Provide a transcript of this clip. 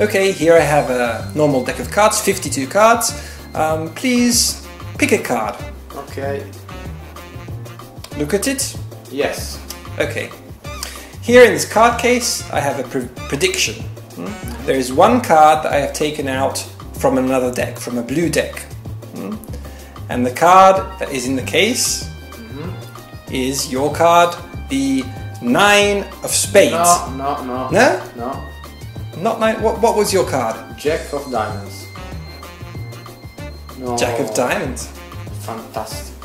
Okay, here I have a normal deck of cards, 52 cards. Um, please pick a card. Okay. Look at it. Yes. Okay. Here in this card case, I have a pre- prediction. hmm? There is one card that I have taken out from another deck, from a blue deck. hmm? And the card that is in the case is your card, the Nine of Spades. No, no, no. No? No. Not nine. What, what was your card? Jack of diamonds. No. Jack of Diamonds. Fantastic.